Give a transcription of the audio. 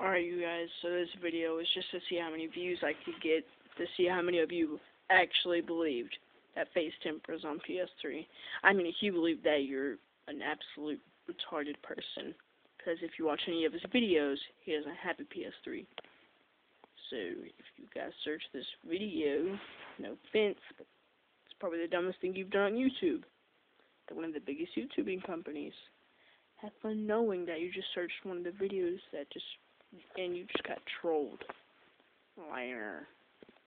Alright, you guys, so this video is just to see how many views I could get, to see how many of you actually believed that FaZe Temperrr is on PS3. I mean, if you believe that, you're an absolute retarded person. Because if you watch any of his videos, he doesn't have a PS3. So, if you guys search this video, no offense, but it's probably the dumbest thing you've done on YouTube. They're one of the biggest YouTubing companies. Have fun knowing that you just searched one of the videos that just and you just got trolled. Liar.